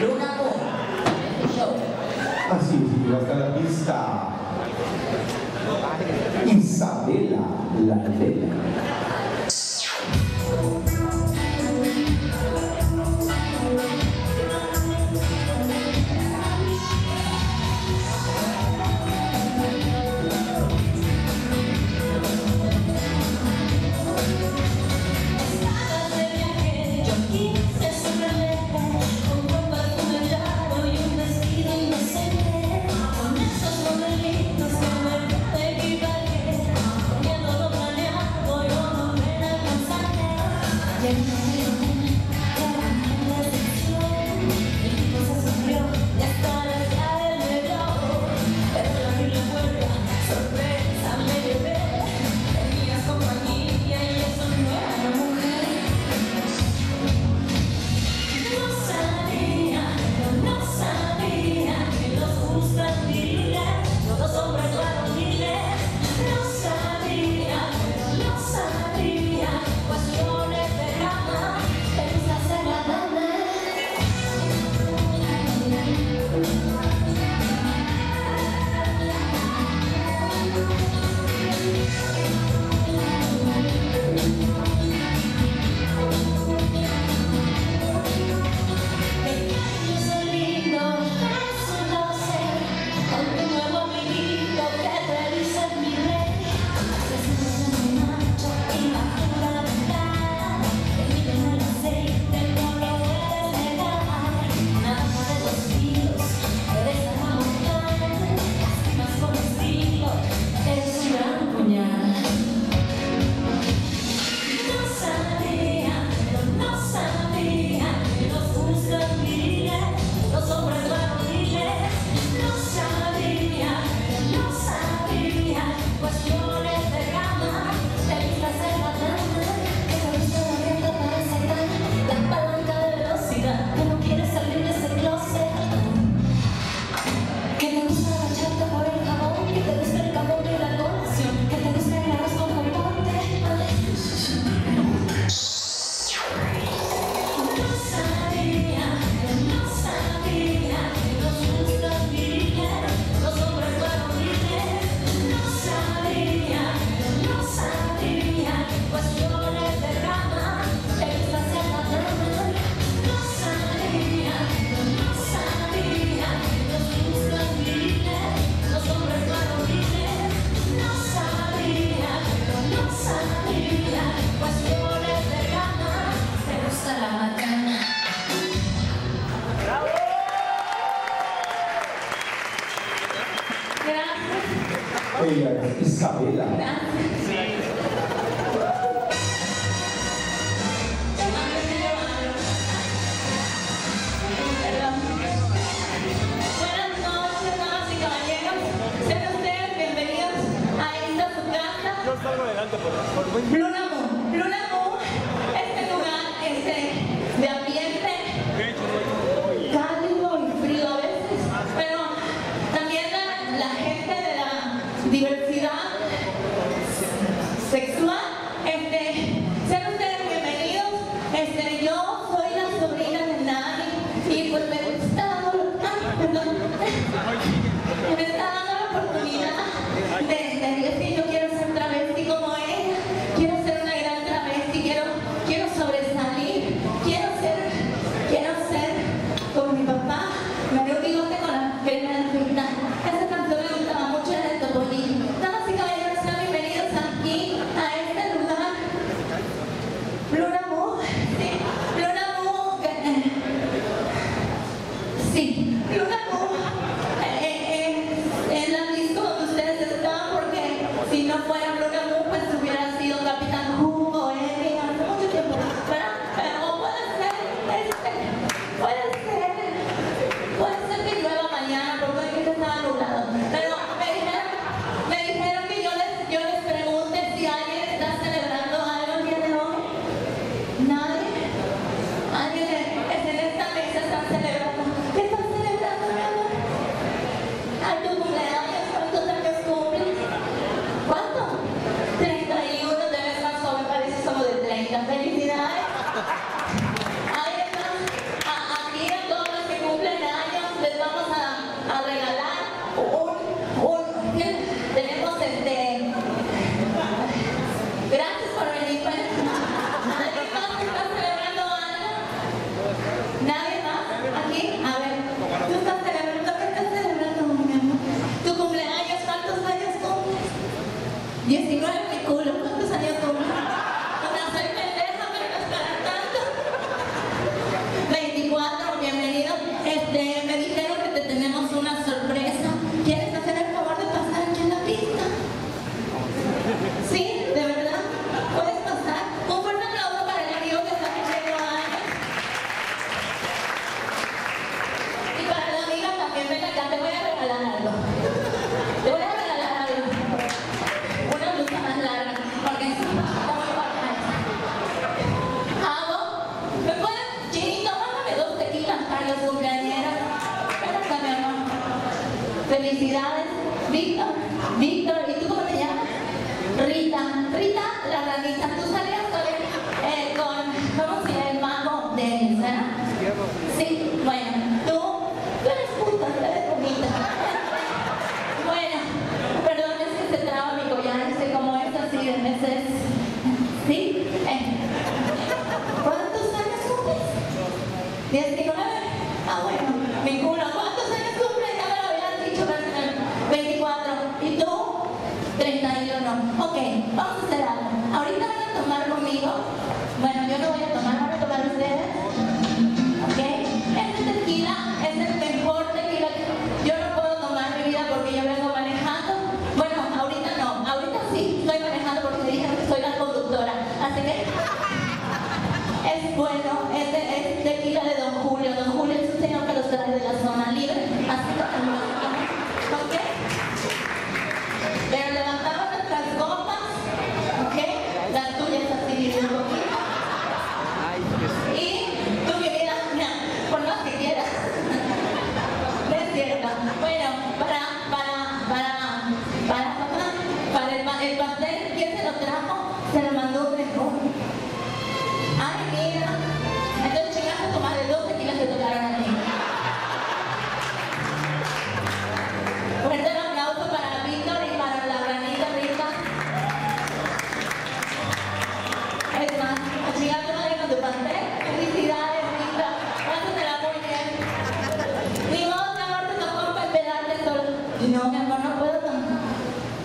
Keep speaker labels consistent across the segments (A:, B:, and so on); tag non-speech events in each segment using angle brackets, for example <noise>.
A: Luna Moon
B: Ah sì, sì, questa è la pista.
C: Isabella, la
D: bella.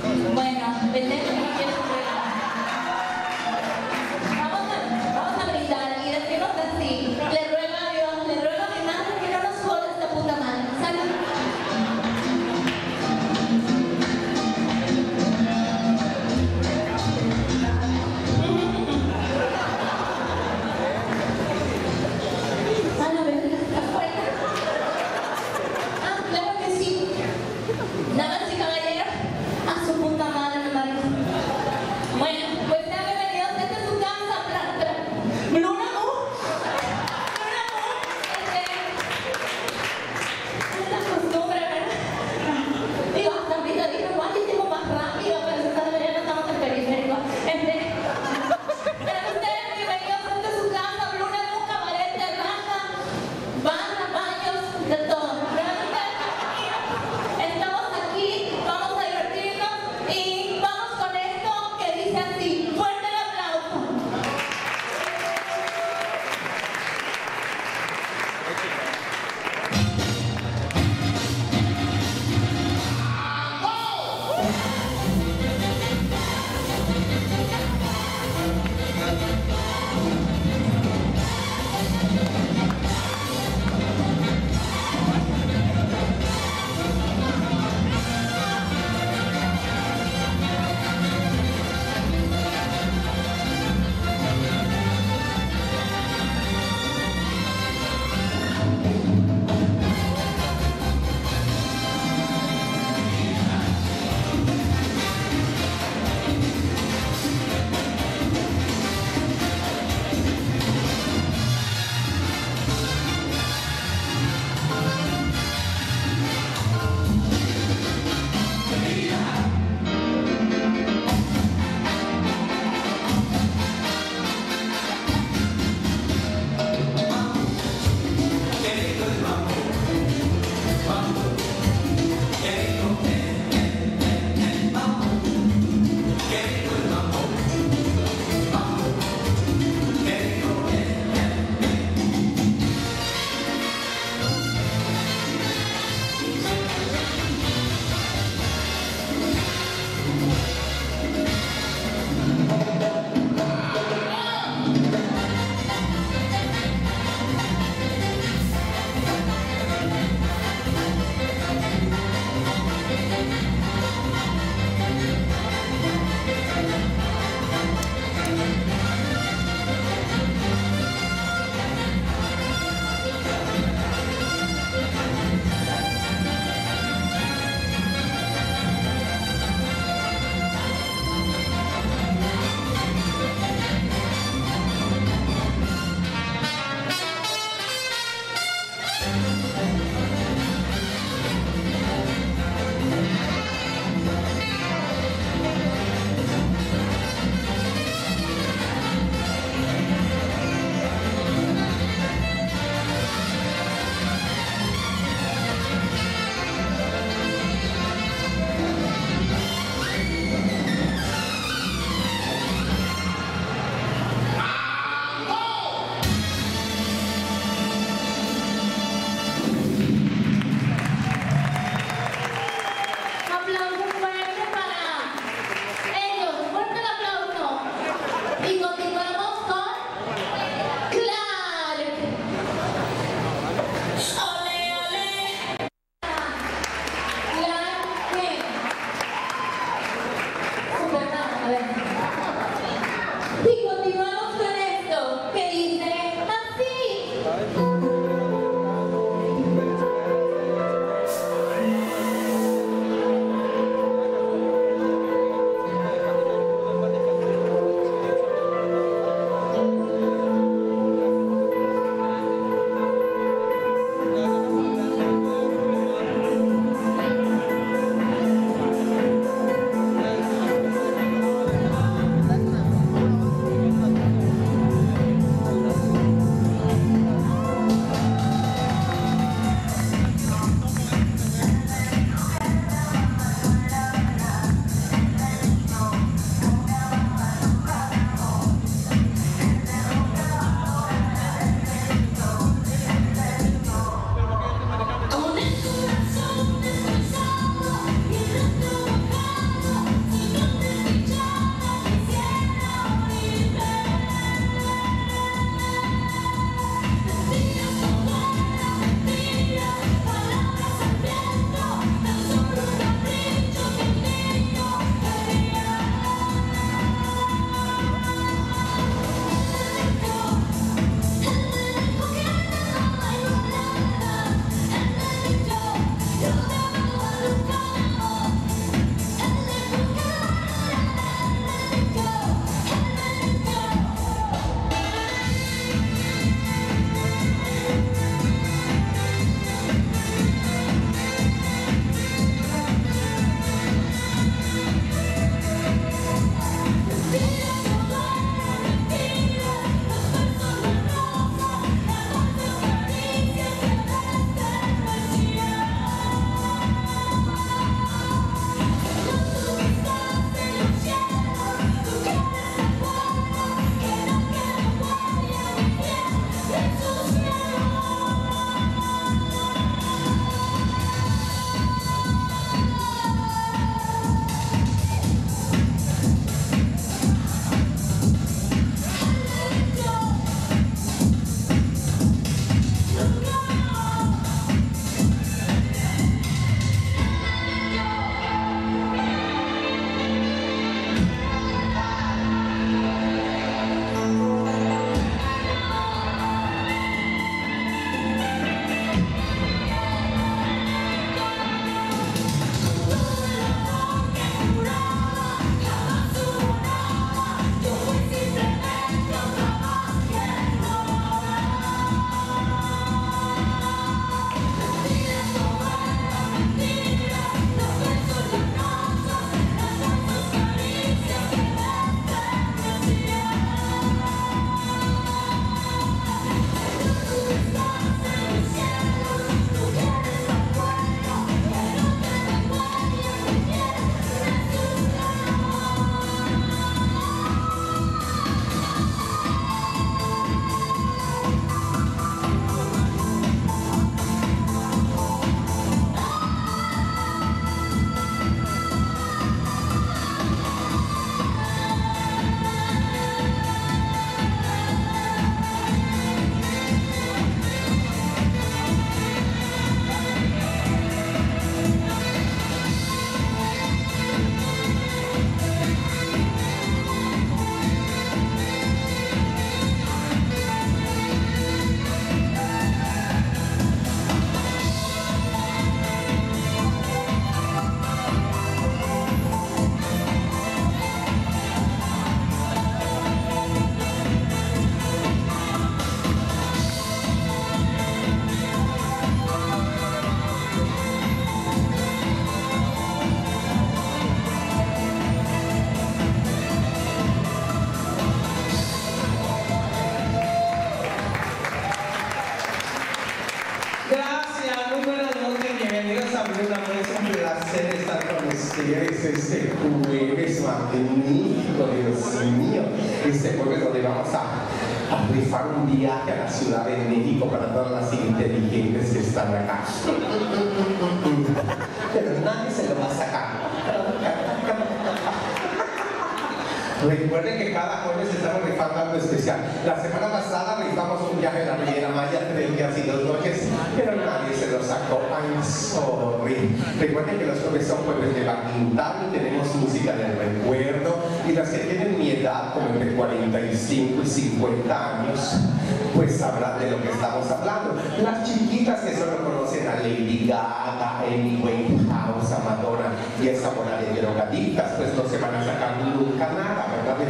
D: Bueno, vete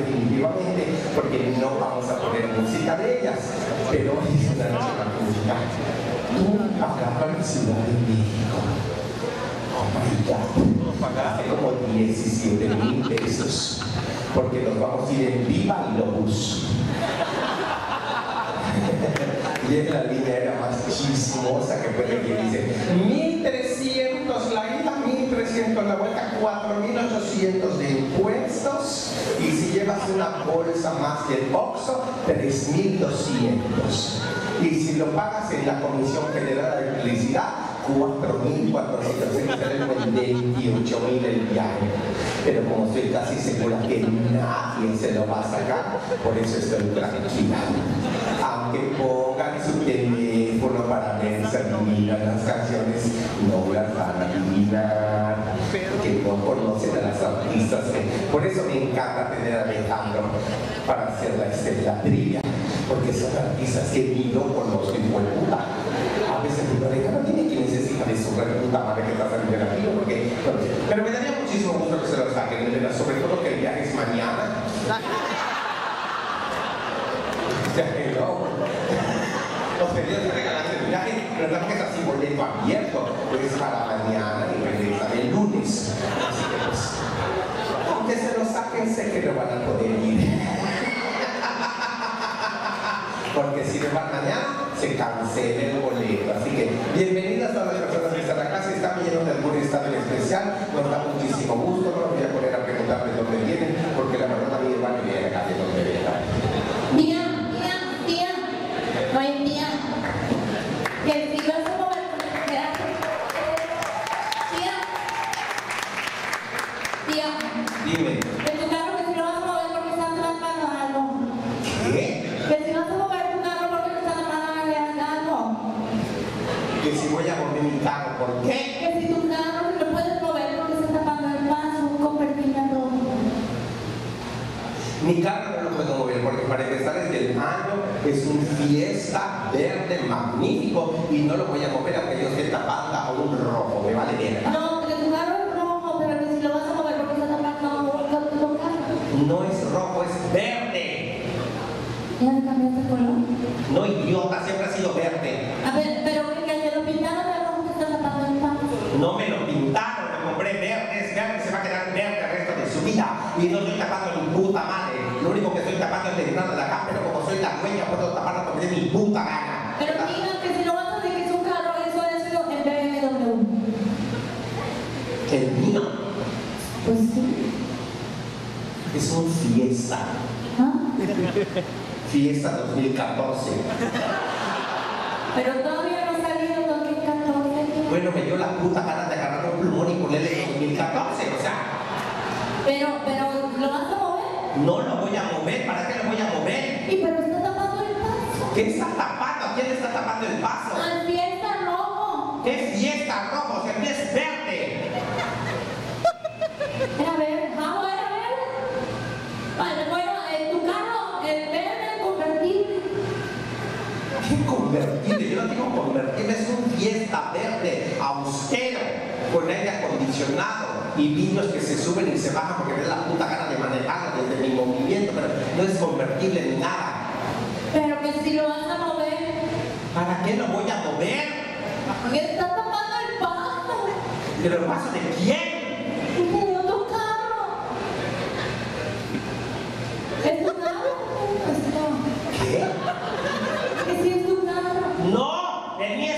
B: definitivamente porque no vamos a poner música de ellas, pero es una noche magnífica. Tú acá para la Ciudad de México. Oh como 17 mil pesos. Porque nos vamos a ir en Viva Lobos. <laughs> y es la línea más chismosa que puede que dice 1300 la ida, 1300 la vuelta, 4800 de encuentro una bolsa más del OXO, 3.200. Y si lo pagas en la Comisión Federal de Electricidad, 4.428.000 el viaje Pero como estoy casi segura que nadie se lo va a sacar, por eso estoy tranquila. Aunque pongan su teléfono para ver si las canciones, no las van a adivinar mundo, conocen a las artistas. que Por eso me encanta tener a Alejandro para hacer la estelatría, porque son artistas que ni lo conocen por puta. A veces digo, Alejandro tiene que necesitar de su puta madre que está saliendo de la porque... Pero me daría muchísimo gusto que se los saquen, sobre todo que el viaje es mañana. <laughs> Ya que no. Los pedidos de regalarse el viaje, pero no es así boleto abierto, es para mañana. el boleto. Así que bienvenidas a las personas que están acá, si están viendo de algún estadio especial, de nada.
D: Pero que si lo vas a mover.
B: ¿Para qué lo voy a mover?
D: Me está tapando el paso.
B: ¿Pero el paso de quién?
D: De otro carro. ¿Es tu carro? ¿Es ¿Qué?
B: Es
D: tu carro. No, es
B: mío.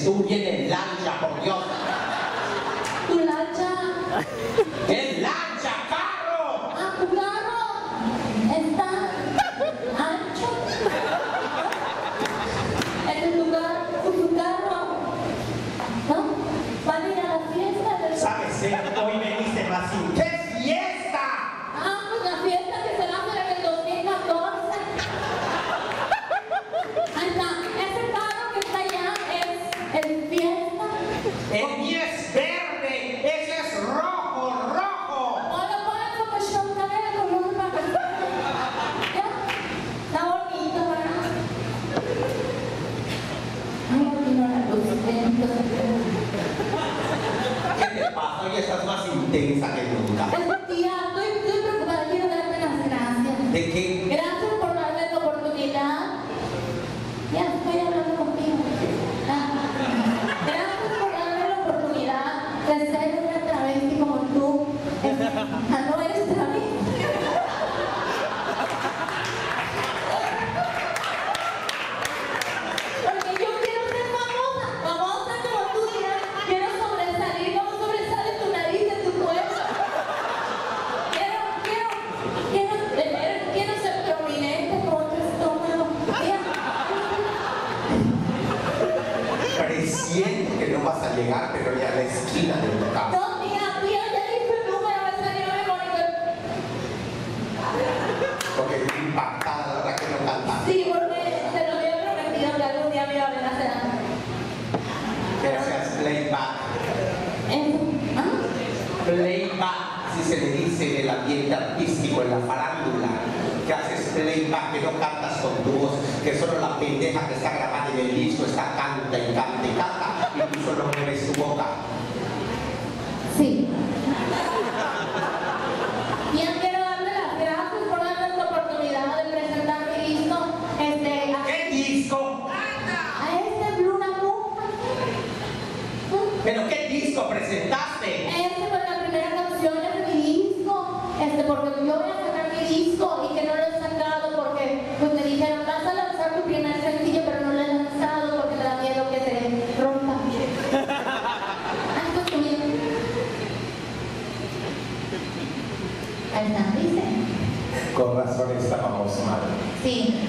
B: Estudia en el
D: lancha, por Dios.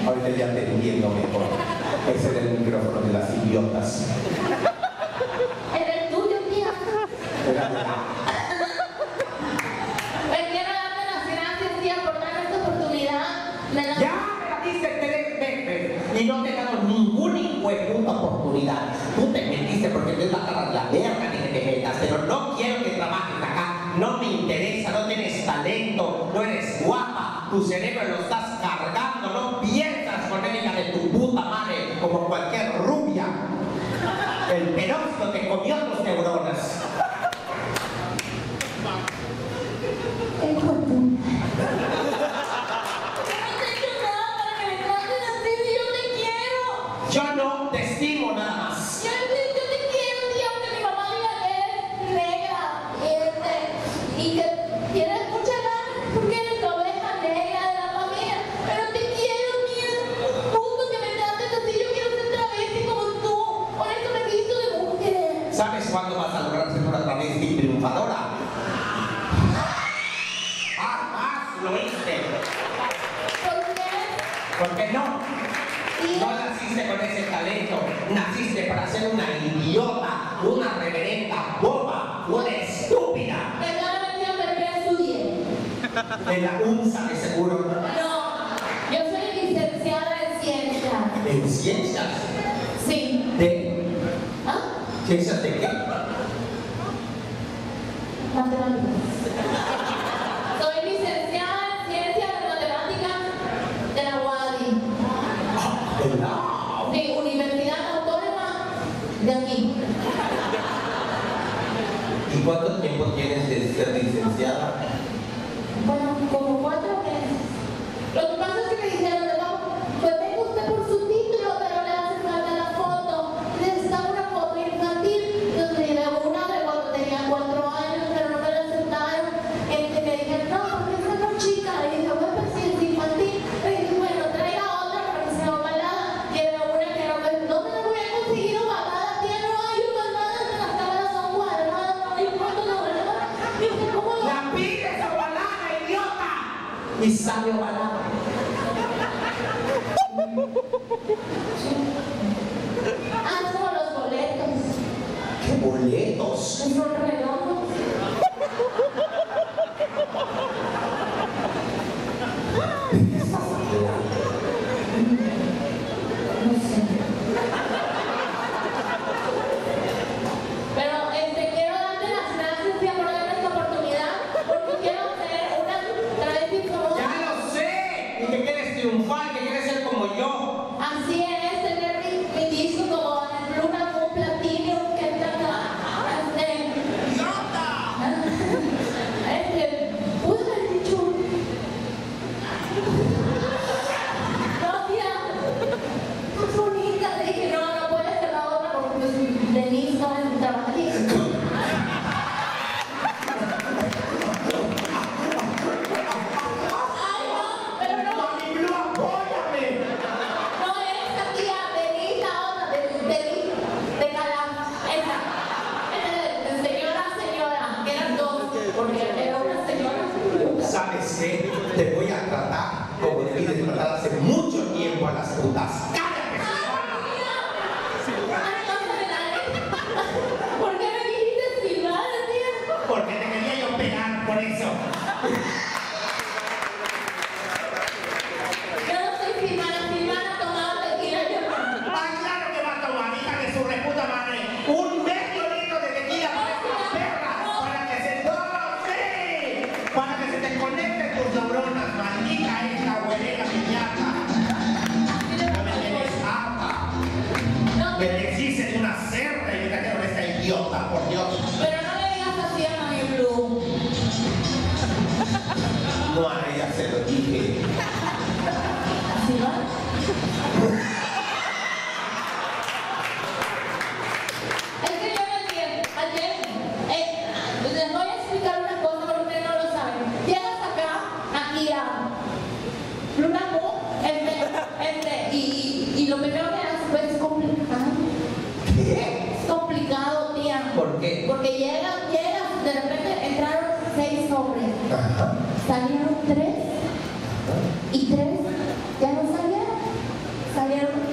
B: ahorita ya te entiendo mejor. Ese era el micrófono de las idiotas. y sale ovalada.
D: Ah, como los boletos.
B: ¿Qué boletos?
D: Son redondos.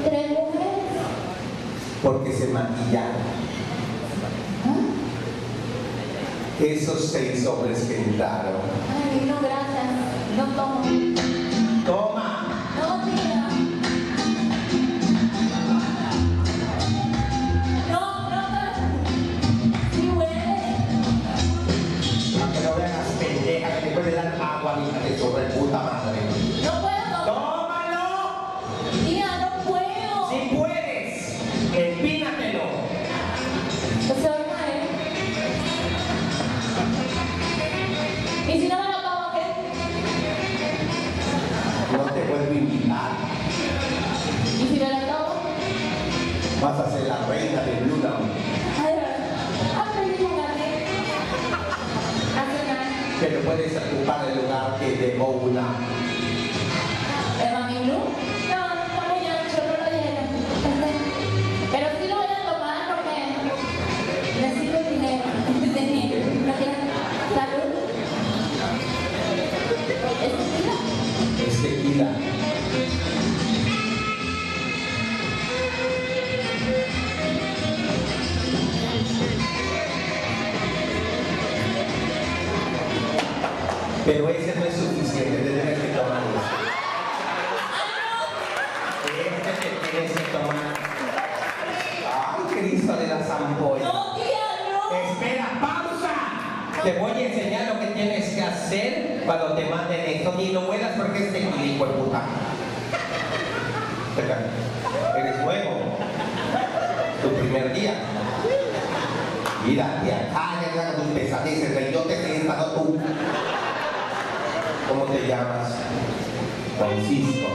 D: tres mujeres?
B: Porque se maquillaron.
D: ¿Ah?
B: Esos seis hombres que entraron.
D: Ay, no, gracias.
B: Ni lo huelas porque es tequila, hijo de puta. Eres nuevo. Tu primer día. Mira, tía, ah, cállate con tus pesadeces, bellote, te he estado tú. ¿Cómo te llamas? Francisco.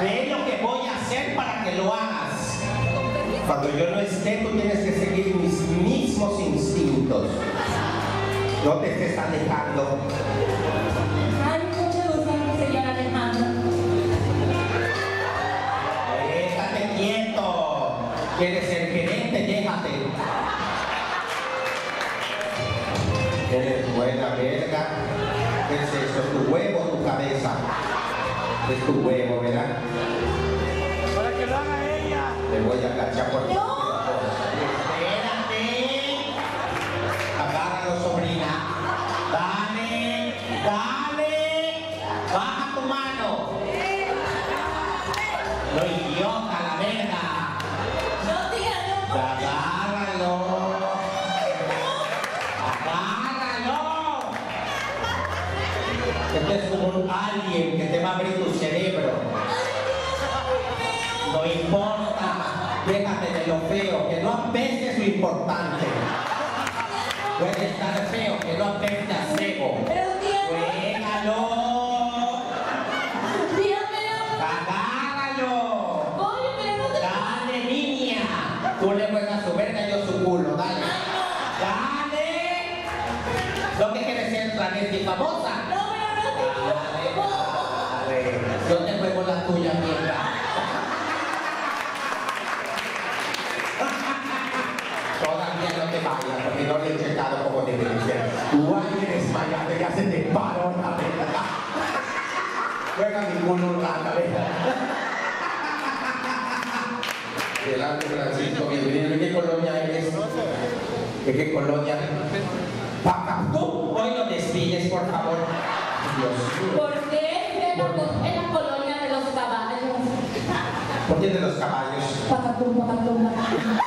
B: Ve lo que voy a hacer para que lo hagas. Cuando yo no esté, tú tienes que seguir mis mismos instintos. No te estés alejando.
D: Ay, mucho gusto, señor Alejandro.
B: Déjate quieto. Quieres ser gerente, déjate. Eres buena verga. ¿Qué es eso? ¿Tu huevo o tu cabeza? Es tu huevo, ¿verdad?
A: Para que lo haga ella.
B: Te voy a cachar por
D: ti. generous ka ayos. Pakatlong, pakatlong
B: na.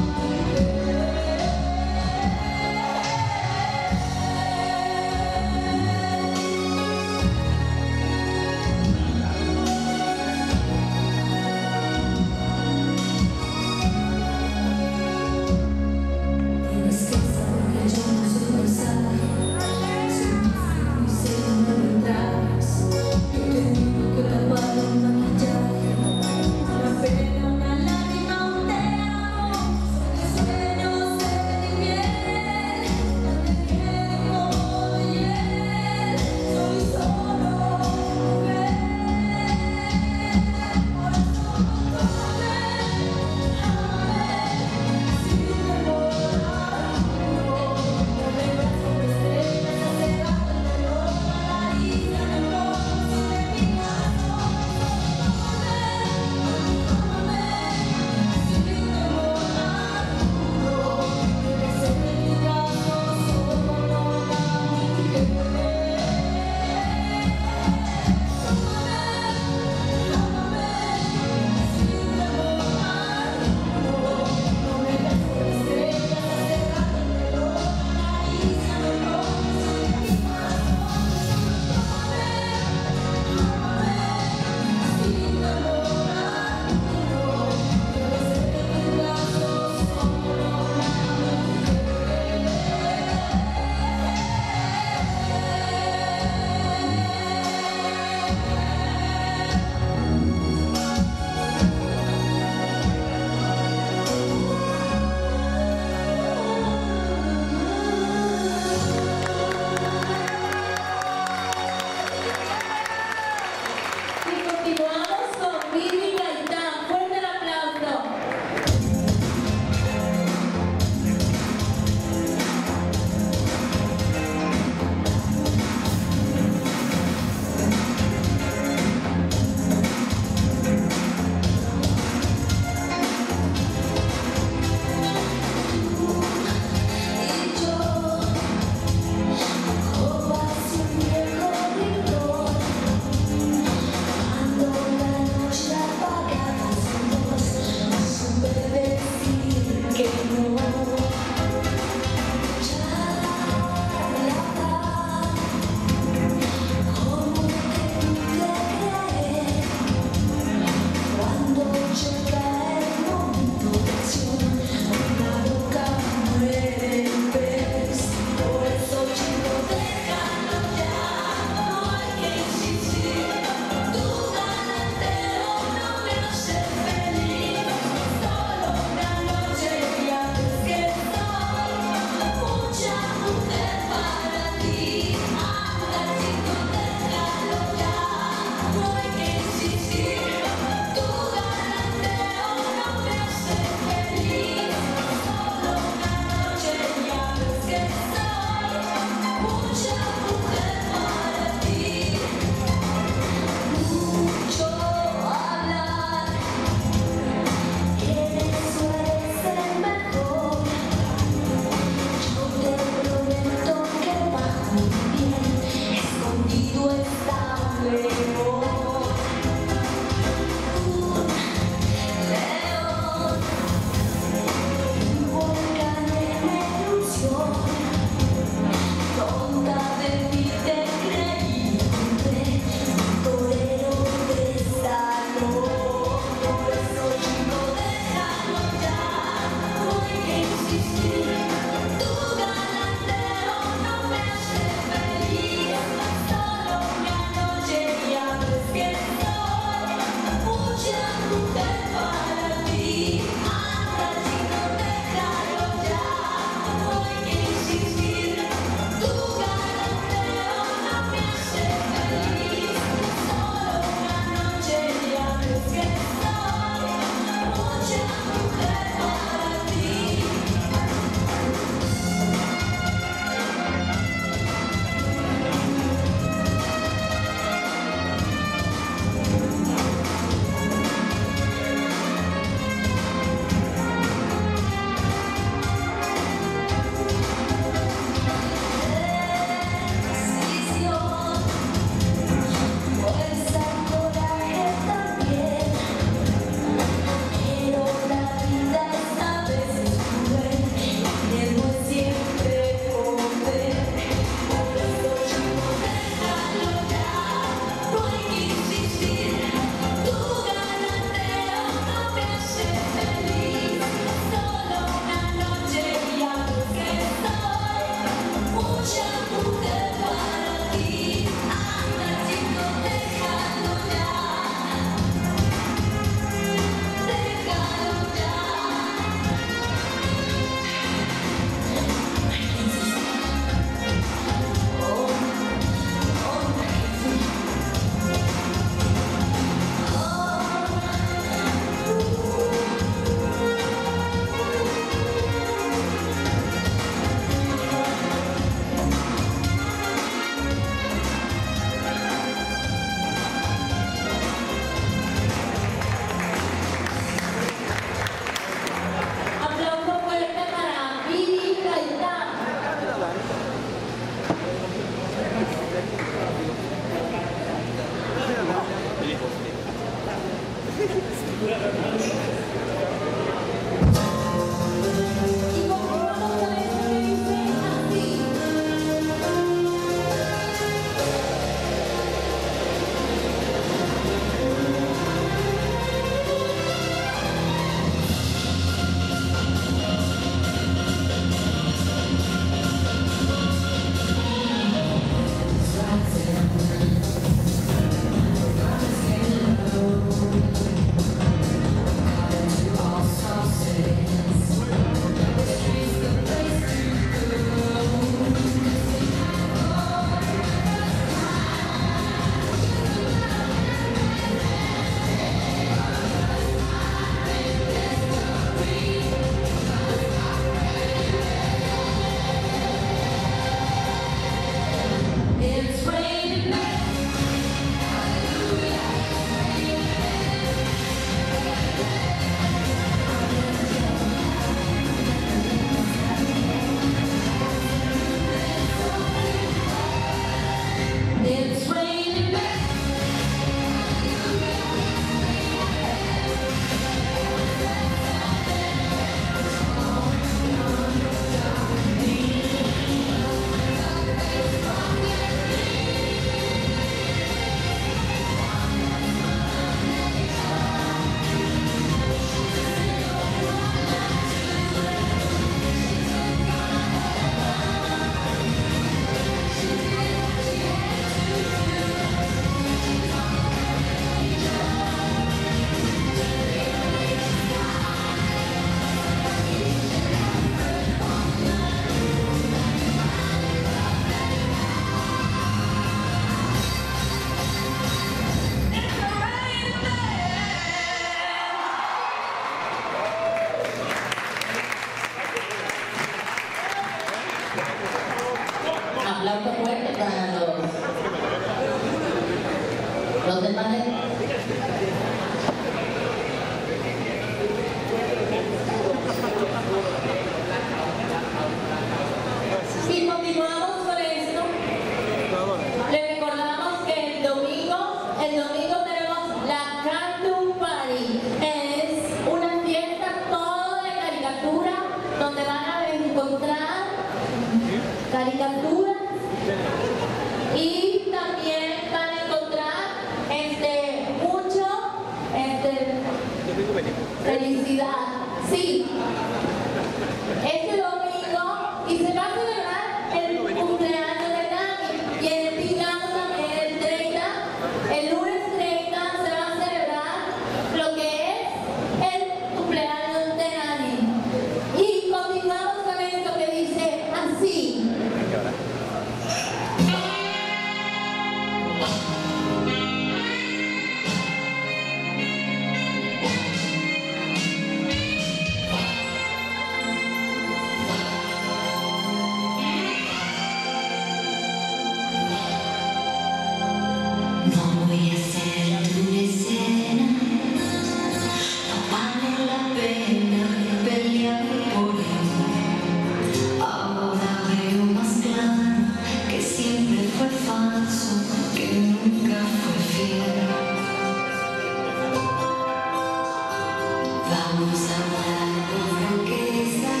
D: Vamos a
E: hablar por lo que sea.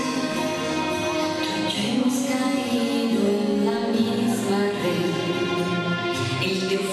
E: Hemos caído en
D: la misma red. Y
B: yo.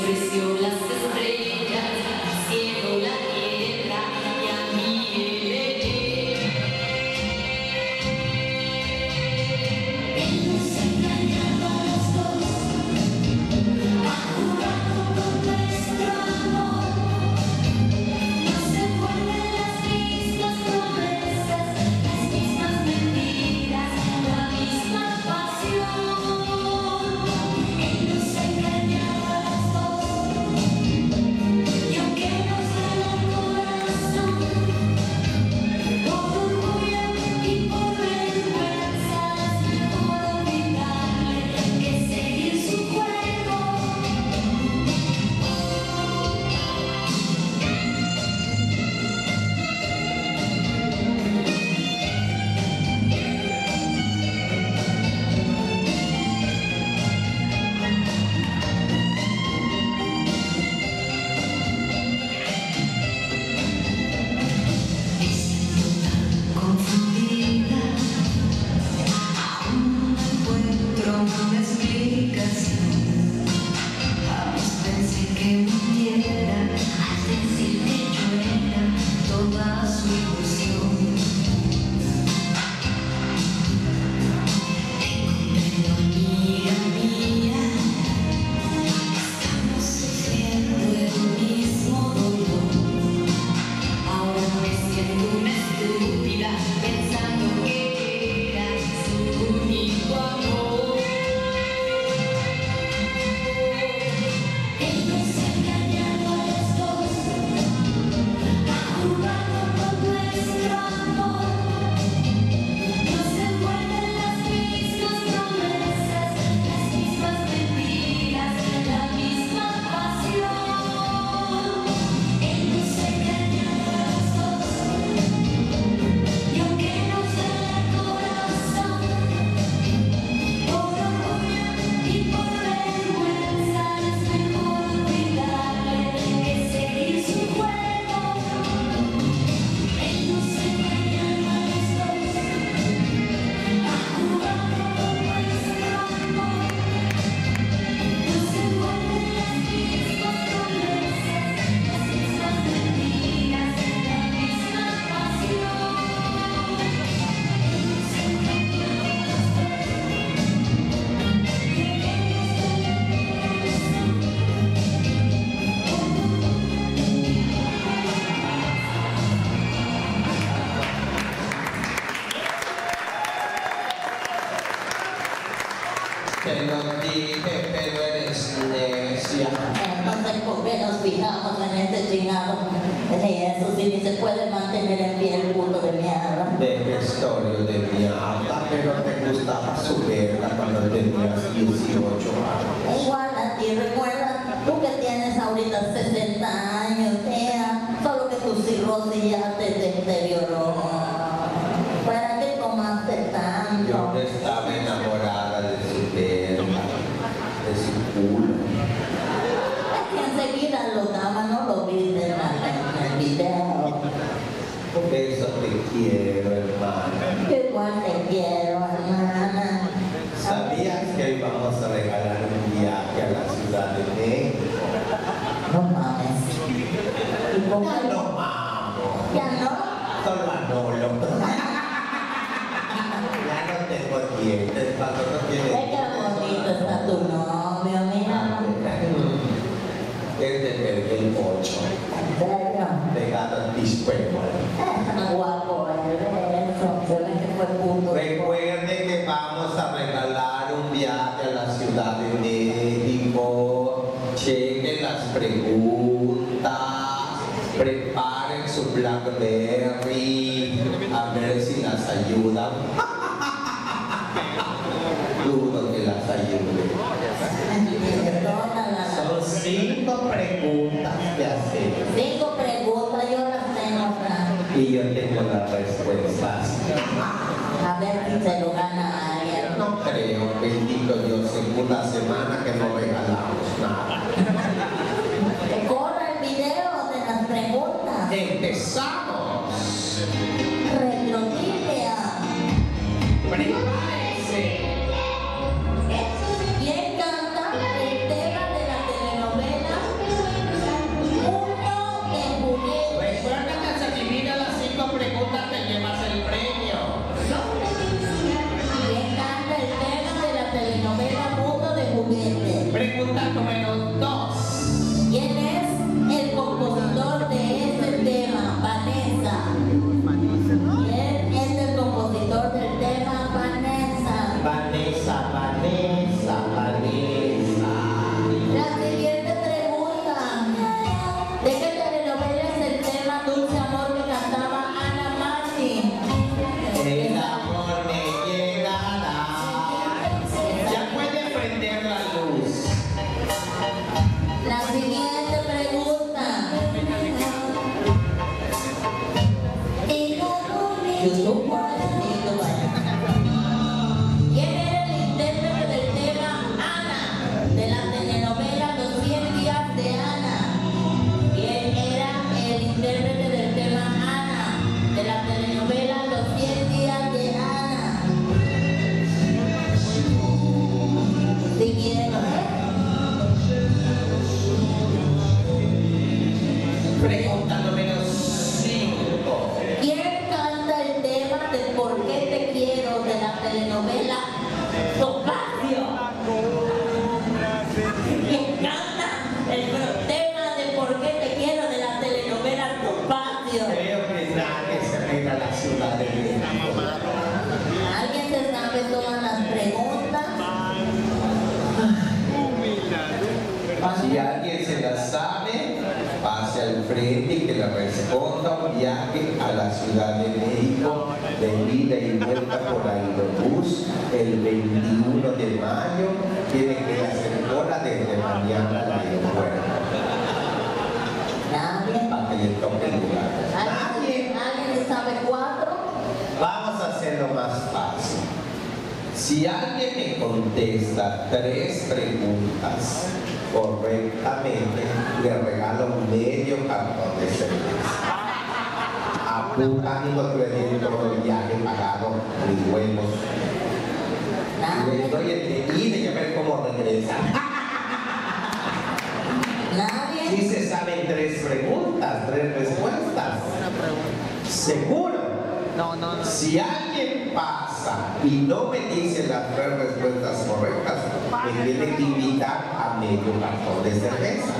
B: las tres respuestas correctas, pues
F: tiene que
B: invitar a medio cartón de
F: cerveza.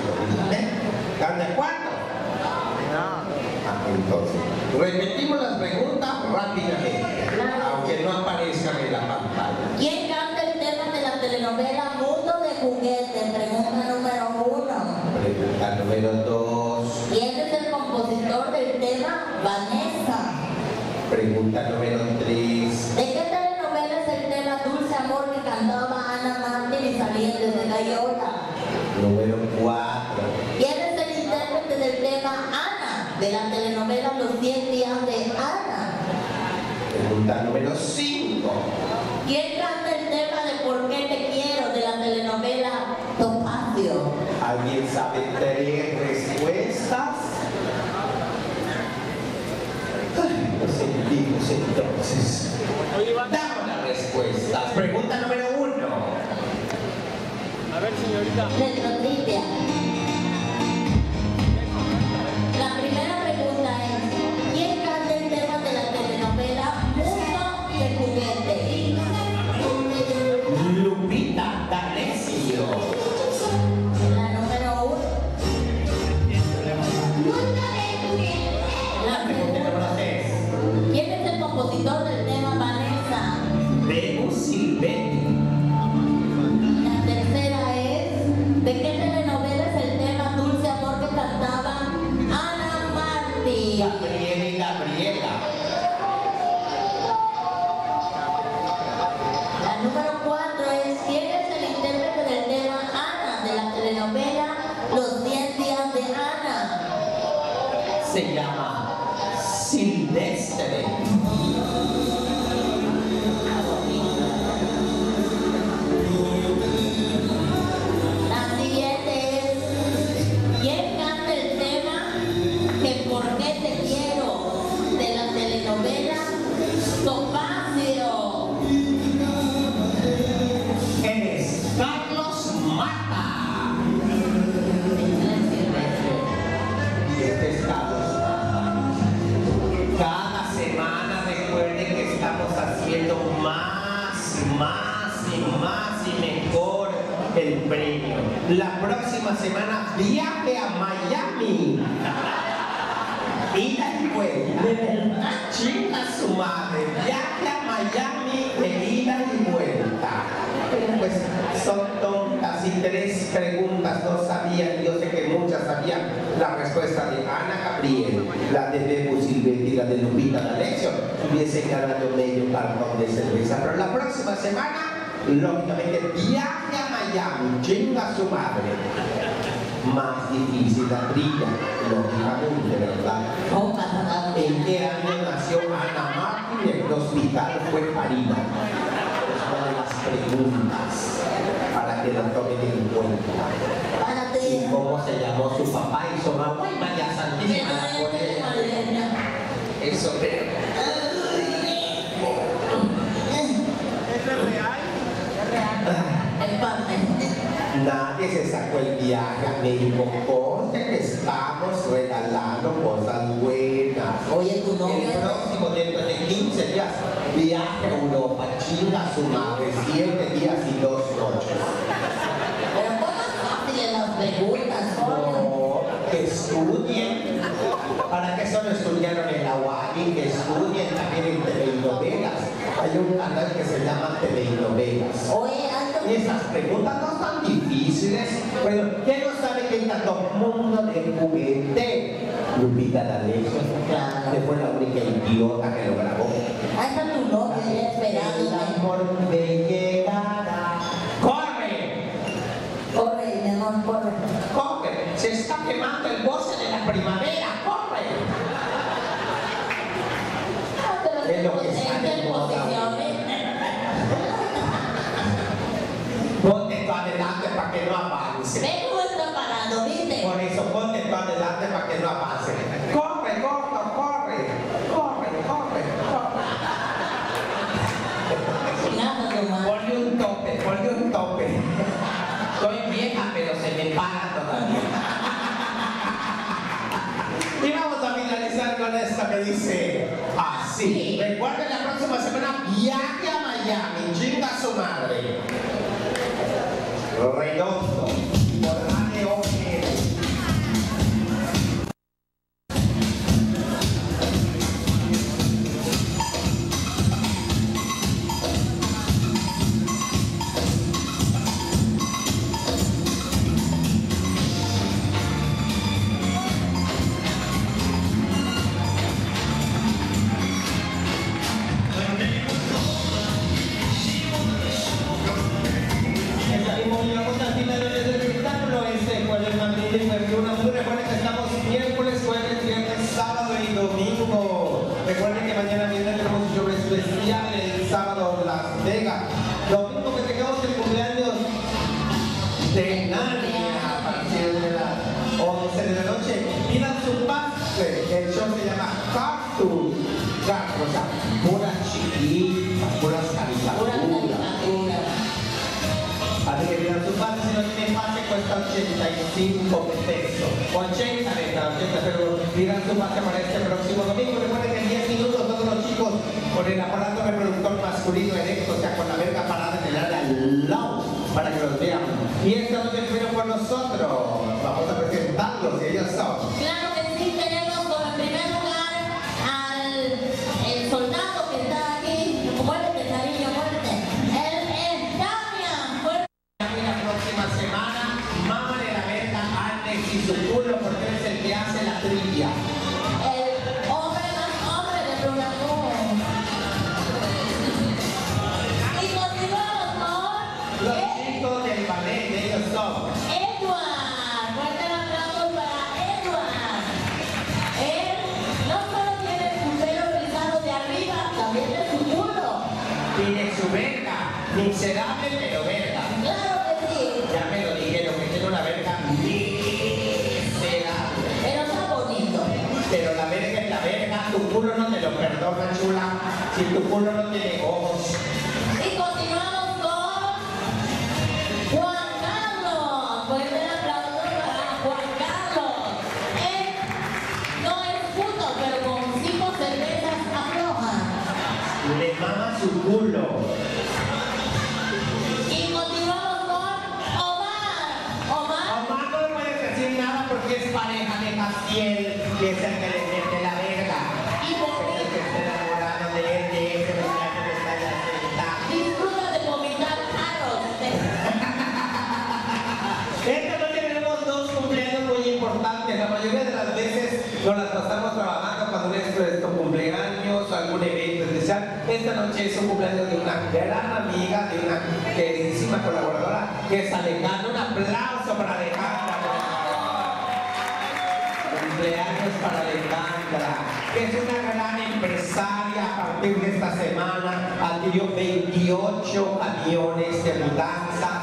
B: ¿Están de acuerdo? Ah, entonces, repetimos las preguntas
F: rápidamente, aunque
B: no aparezcan en
F: la
B: pantalla.
F: ¿Quién canta el tema de la telenovela Mundo de Juguete?
B: Pregunta número
F: uno. Pregunta número dos. ¿Quién es el compositor del tema Vanessa? Pregunta
B: número tres. Número 4.
F: ¿Quién es el intérprete del tema Ana de la telenovela Los 100 días de Ana?
B: Pregunta número 5.
F: ¿Quién canta el tema de Por qué te quiero de la telenovela Topacio?
B: ¿Alguien sabe tres respuestas? Ay, entonces.
A: Oye, Iván,
B: Damos las respuestas. Pregunta número 1.
A: A
B: chinga su madre. Viaje a Miami de ida y vuelta. Pues son tontas y tres preguntas no sabían. Yo sé que muchas sabían la respuesta de Ana Gabriel, la de Bebo Silvetti la de Lupita D'Alessio. Hubiese ganado medio cartón de cerveza. Pero la próxima semana, lógicamente, viaje a Miami. Chinga su madre. Más difícil la trilla, lógicamente, ¿verdad?
F: Oh,
B: ¿En qué año nació Ana Martín y el hospital fue parida? Es una de las preguntas para que lo tomen en cuenta. ¿Y cómo se llamó su papá y su mamá? ¡Ay, María Santísima! la! Eso pero
A: ¿Eso es real?
B: Nadie se sacó el viaje a México porque estamos regalando cosas buenas.
F: Oye, tu novio.
B: El próximo dentro de 15 días viaje a Europa, chinga su madre, 7 días y 2 noches.
F: Pero las preguntas.
B: No, que estudien. ¿Para qué solo estudiaron en la UAI? Que estudien también en telenovelas. Hay un canal que se llama Telenovelas.
F: Oye,
B: esas preguntas no están difíciles. Bueno, ¿quién no sabe quién cantó Mundo de Juguete? Lupita D'Alessio.
F: Claro.
B: Que fue la única idiota que lo grabó.
F: Ahí está tu
B: El
F: esperando.
B: amor me llegará. ¡Corre!
F: Corre, mi amor, corre.
B: ¡Corre! Se está quemando el bosque de la primavera. ¡Corre!
F: Ah, pero
B: Es lo que
F: en
B: está de
F: qué
B: moda.
F: posiciones.
B: Ponte tú adelante para que no avance.
F: Ve cómo está parado, ¿viste?
B: Por eso ponte tú adelante para que no avance. ¡Corre, gordo, corre! ¡Corre, corre, corre!
F: Chingada tu madre.
B: Ponle un tope, ponle un tope. Estoy vieja, pero se me para todavía. Y vamos a finalizar con esta que dice así. Recuerden la próxima semana viaje a Miami, chinga su madre. Redondo, nos las pasamos trabajando cuando es nuestro cumpleaños algún evento especial. Esta noche es un cumpleaños de una gran amiga, de una queridísima colaboradora que es Alejandra. Un aplauso para Alejandra. Cumpleaños para Alejandra, que es una gran empresaria a partir de esta semana. Adquirió 28 camiones de mudanza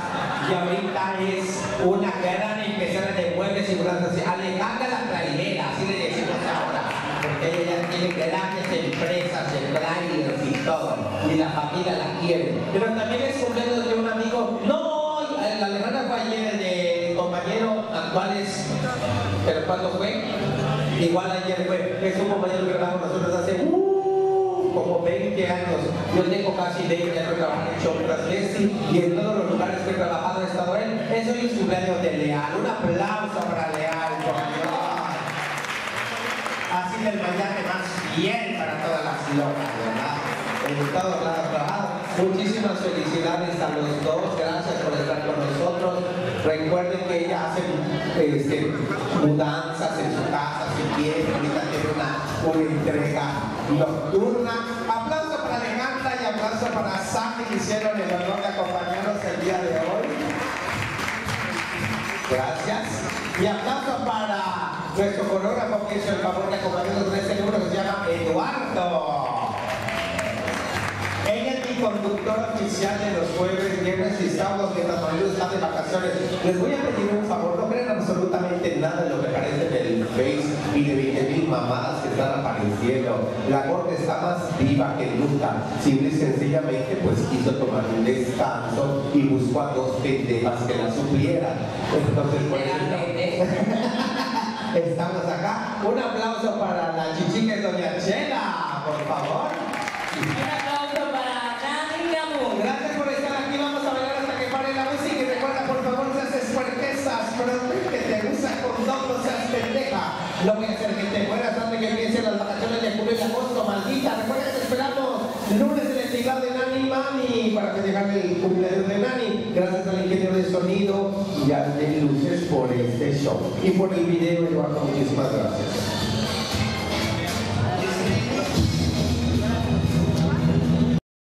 B: y ahorita es una gran empresaria de muebles y mudanzas. Alejandra la trailera, ella tiene grandes empresas de trailers y todo, y la familia la quiere. Pero también es cumpleaños de un amigo, no, la Alejandra fue ayer de compañero actual es ¿Pero cuándo fue? Igual ayer fue, es un compañero que trabaja con nosotros hace uh, como 20 años. Yo tengo casi 20 años trabajando en Leslie y en todos los lugares que he trabajado ha estado él. Es hoy el cumpleaños de Leal. Un aplauso para Leal, por Dios. Ha sido el mañana más fiel para todas las locas, ¿verdad? En todos lados trabajado. Muchísimas felicidades a los dos, gracias por estar con nosotros. Recuerden que ella hace este, mudanzas en su casa, si quieren, ahorita tiene una, entrega nocturna. Aplauso para Alejandra y aplauso para Sam que hicieron el honor de acompañarnos el día de hoy. Gracias. Y aplauso nuestro coreógrafo que hizo el favor de acompañarnos en este número se llama Eduardo. Ella es mi conductora oficial de los jueves, viernes y sábados mientras Marilu está de vacaciones. Les voy a pedir un favor, no crean absolutamente nada en lo que aparece en el Face y de 20 mil mamadas que están apareciendo. La gorda está más viva que nunca. Simple y sencillamente pues quiso tomar un descanso y buscó a dos pendejas que la suplieran. Entonces por eso estamos acá. Un aplauso para la chichica Doña Chela, por favor.
F: Un aplauso para Nani Gamur.
B: Gracias por estar aquí, vamos a bailar hasta que pare la música y recuerda por favor si haces puerquesas, pero que te usa condón, no seas pendeja. No voy a hacer que te mueras antes que empiecen las vacaciones de julio y agosto, maldita. Recuerda que te esperamos lunes en el de Nani Mami para que llegue el cumpleaños de Nani. Gracias al ingeniero de sonido y al de luces por este show. Y por el video, Eduardo, muchísimas gracias.